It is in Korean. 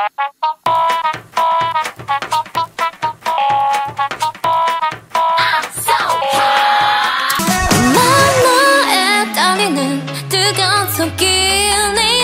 만 너의 떨리는 뜨거운 손길이